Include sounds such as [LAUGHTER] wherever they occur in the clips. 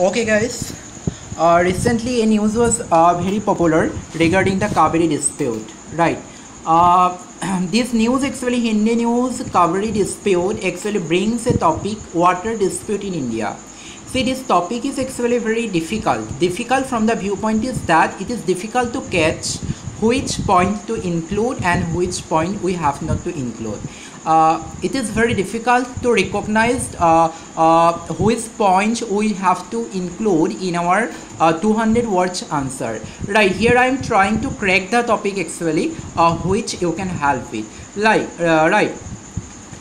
Okay, guys. Uh, recently, a news was uh, very popular regarding the Kaveri dispute. Right. Uh, [CLEARS THROAT] this news actually Hindi news Kaveri dispute actually brings a topic water dispute in India. See, this topic is actually very difficult. Difficult from the viewpoint is that it is difficult to catch which point to include and which point we have not to include. Uh, it is very difficult to recognize uh, uh, which point we have to include in our uh, 200 words answer. Right here I am trying to crack the topic actually uh, which you can help with. Like, uh, right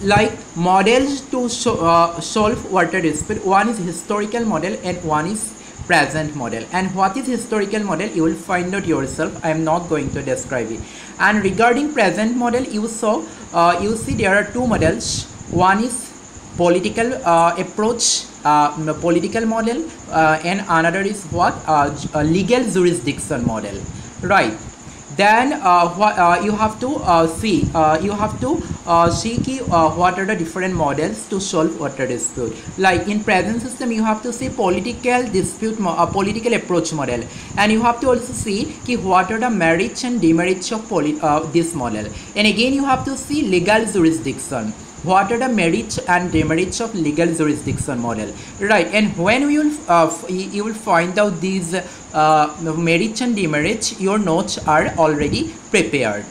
like models to so, solve water dispute one is historical model and one is present model. And what is historical model? You will find out yourself. I am not going to describe it. And regarding present model you saw uh, you see there are two models. One is political uh, approach uh, political model uh, and another is what? Uh, legal jurisdiction model. Right then uh, uh, you have to uh, see uh, you have to see what are the different models to solve water dispute like in present system you have to see political dispute political approach model. And you have to also see ki, what are the merits and demerits of this model. And again you have to see legal jurisdiction what are the merits and demerits of legal jurisdiction model? Right and when we will uh, you will find out these uh, merits and demerits your notes are already prepared.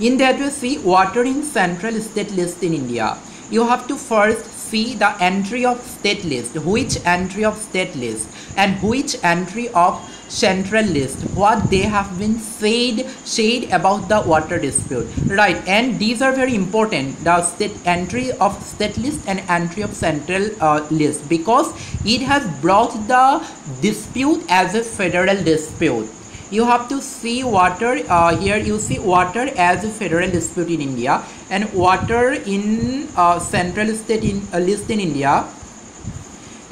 In that we see water in central state list in india. You have to first see the entry of state list. Which entry of state list? And which entry of central list what they have been said said about the water dispute. Right and these are very important. The state entry of state list and entry of central uh, list. Because it has brought the dispute as a federal dispute. You have to see water uh, here you see water as a federal dispute in india. And water in uh, central state in uh, list in india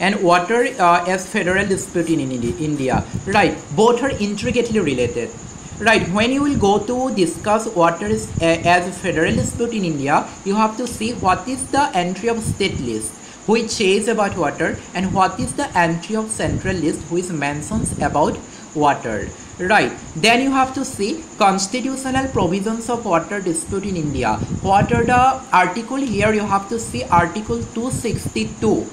and water uh, as federal dispute in India. Right, both are intricately related. Right, when you will go to discuss water is, uh, as a federal dispute in India, you have to see what is the entry of state list which says about water and what is the entry of central list which mentions about water. Right. Then you have to see constitutional provisions of water dispute in india. What are the article? Here you have to see article 262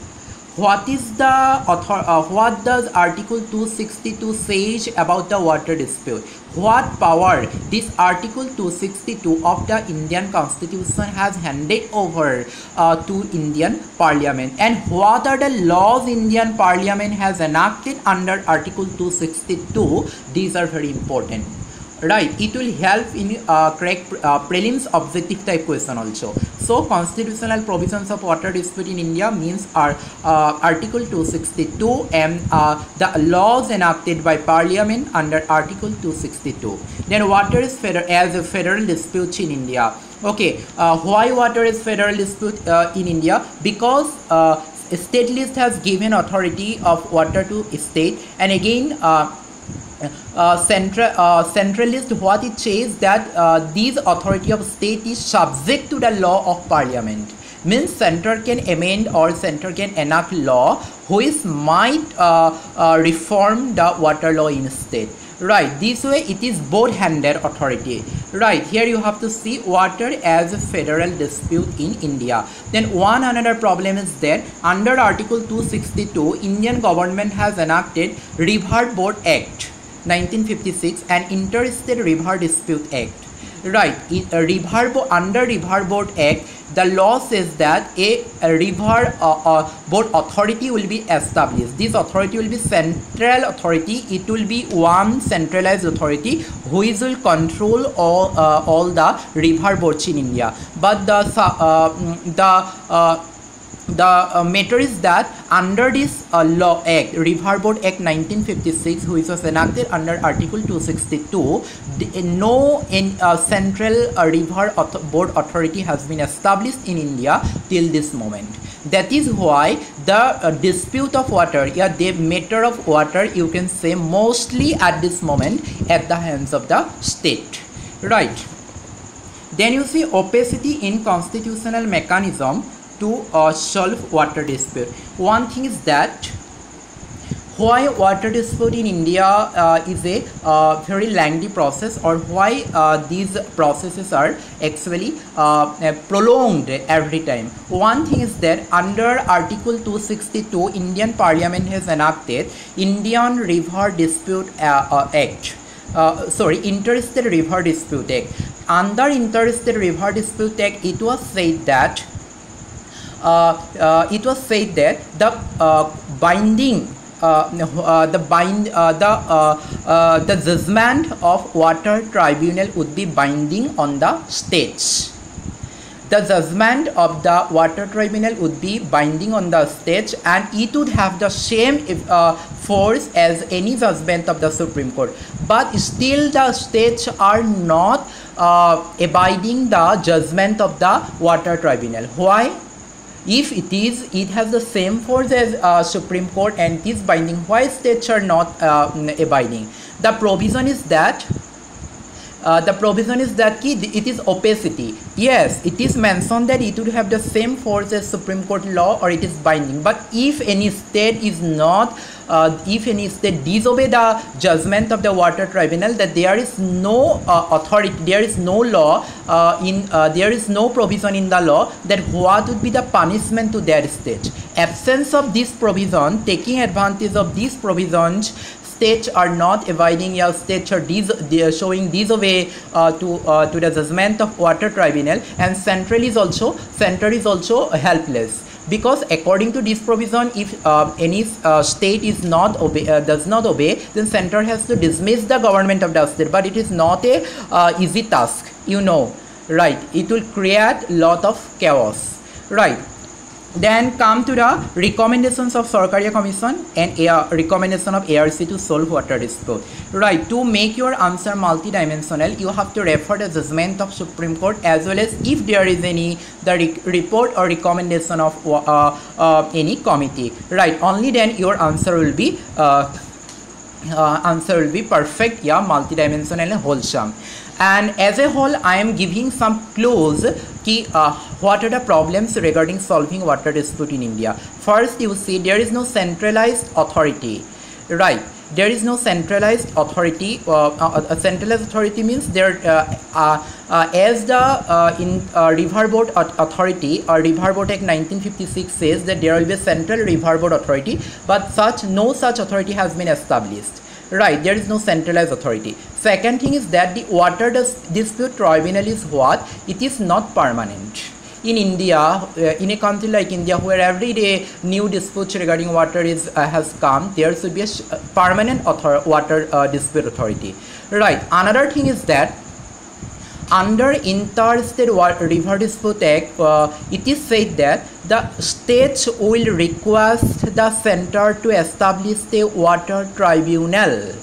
what is the author uh, what does article 262 says about the water dispute? What power this article 262 of the indian constitution has handed over uh, to indian parliament? And what are the laws indian parliament has enacted under article 262 these are very important right it will help in uh, correct uh, prelims objective type question also. So constitutional provisions of water dispute in india means are uh, article 262 and uh, the laws enacted by parliament under article 262 then water is federal as a federal dispute in india. Okay uh, why water is federal dispute uh, in india? Because state list has given authority of water to state and again uh, central uh, central list what it says that uh, these authority of state is subject to the law of parliament. Means center can amend or center can enact law which might uh, uh, reform the water law in state right this way it is both handed authority. Right here you have to see water as a federal dispute in india. Then one another problem is that under article 262 indian government has enacted river board act 1956 and Interstate River Dispute Act. Right, in, uh, river under River Board Act, the law says that a, a river uh, uh, board authority will be established. This authority will be central authority. It will be one centralized authority which will control all uh, all the river boards in India. But the uh, the uh, the uh, matter is that under this uh, law act river board act 1956 which was enacted under article 262 the, no in uh, central uh, river board authority has been established in india till this moment. That is why the uh, dispute of water yeah the matter of water you can say mostly at this moment at the hands of the state. Right. Then you see opacity in constitutional mechanism to uh, solve water dispute one thing is that why water dispute in India uh, is a uh, very lengthy process or why uh, these processes are actually uh, uh, prolonged every time. One thing is that under Article 262 Indian Parliament has enacted Indian River Dispute uh, Act. sorry, Interstate River Dispute Act. Under Interstate River Dispute Act, it was said that it was said that the binding uh, uh, the bind uh, the the judgment of water tribunal would be binding on the states. The judgment of the water tribunal would be binding on the states and it would have the same uh, force as any judgment of the supreme court. But still the states are not uh, abiding the judgment of the water tribunal. Why if it is it has the same force as uh, supreme court and it is binding. Why states are not uh, abiding? The provision is that uh, the provision is that key it is opacity. Yes it is mentioned that it would have the same force as supreme court law or it is binding. But if any state is not uh, if any state disobey the judgment of the water tribunal that there is no uh, authority there is no law uh, in uh, there is no provision in the law that what would be the punishment to their state. Absence of this provision taking advantage of these provisions states are not abiding your states are they are showing away uh, to uh, to the judgment of water tribunal. And central is also center is also helpless because according to this provision if uh, any uh, state is not obey uh, does not obey then center has to dismiss the government of the state but it is not a uh, easy task. You know. Right. It will create lot of chaos. Right then come to the recommendations of Sarkaria Commission and a recommendation of ARC to solve water dispute. Right, to make your answer multidimensional, you have to refer the judgment of Supreme Court as well as if there is any the re report or recommendation of uh, uh, any committee. Right, only then your answer will be uh, uh answer will be perfect, yeah, multidimensional and wholesome and as a whole I am giving some clues ki, uh, what are the problems regarding solving water dispute in India. First you see there is no centralized authority. Right. There is no centralized authority uh, uh, a centralized authority means there uh, uh, uh as the uh, in river board authority or river board act 1956 says that there will be a central river board authority but such no such authority has been established right there is no centralized authority second thing is that the water dispute tribunal is what it is not permanent in India, uh, in a country like India, where every day new disputes regarding water is uh, has come, there should be a permanent author water uh, dispute authority. Right. Another thing is that under interstate river dispute act uh, it is said that the states will request the center to establish the water tribunal.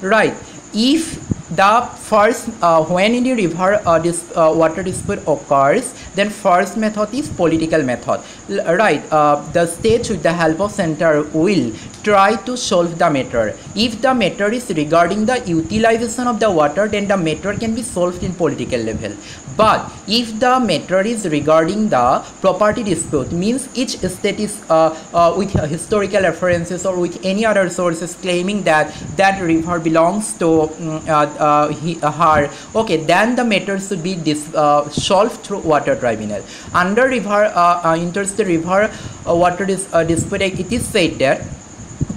Right. If the first uh, when in the river uh, this uh, water dispute occurs then first method is political method. Right uh, the state with the help of center will try to solve the matter. If the matter is regarding the utilization of the water then the matter can be solved in political level. But if the matter is regarding the property dispute means each state is uh, uh, with historical references or with any other sources claiming that that river belongs to um, uh, he, uh, her okay then the matter should be uh, solved through water tribunal. Under river interstate river water dis, dispute it is said that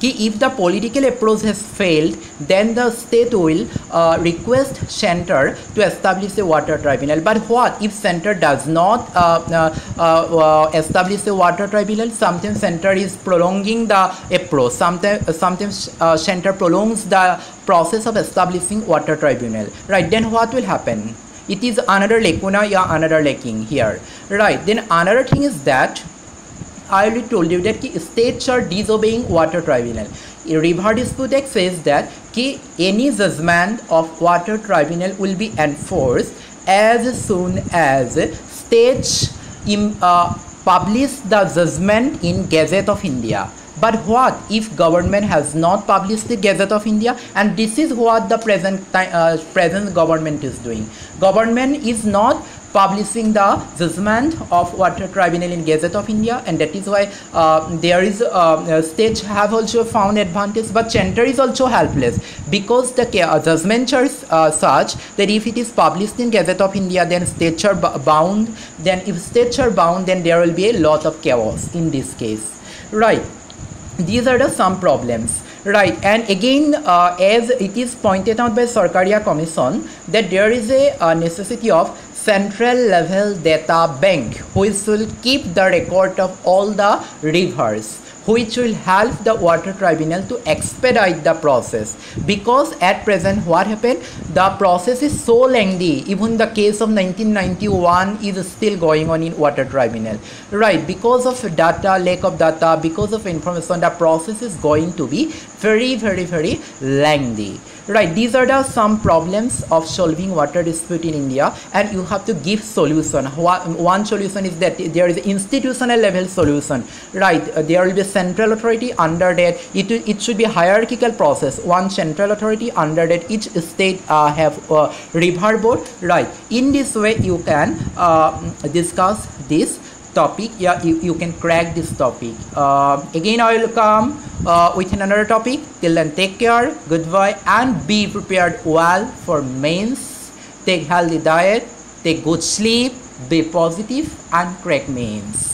if the political approach has failed then the state will uh, request center to establish a water tribunal. But what if center does not uh, uh, establish a water tribunal? Sometimes center is prolonging the approach. Sometimes center prolongs the process of establishing water tribunal. Right then what will happen? It is another lacuna yeah another lacking here. Right then another thing is that I already told you that states are disobeying water tribunal. River Dispute Act says that any judgment of water tribunal will be enforced as soon as states uh, publish the judgment in Gazette of India. But what if government has not published the gazette of india? And this is what the present uh, present government is doing. Government is not publishing the judgment of water tribunal in gazette of india and that is why uh, there is uh, uh states have also found advantage but center is also helpless. Because the uh, judgments are uh, such that if it is published in gazette of india then states are bound then if states are bound then there will be a lot of chaos in this case. Right. These are the some problems. Right. And again uh, as it is pointed out by sarkaria commission that there is a uh, necessity of central level data bank which will keep the record of all the rivers which will help the water tribunal to expedite the process. Because at present what happened? The process is so lengthy. Even the case of 1991 is still going on in water tribunal. Right because of data lack of data because of information the process is going to be very very very lengthy right these are the some problems of solving water dispute in india and you have to give solution. One solution is that there is institutional level solution. Right uh, there will be central authority under that. It, it should be hierarchical process. One central authority under that each state uh, have a river board. Right in this way you can uh, discuss this topic. Yeah you, you can crack this topic. Uh, again i will come uh, with another topic. Till then take care goodbye and be prepared well for mains. Take healthy diet take good sleep be positive and crack mains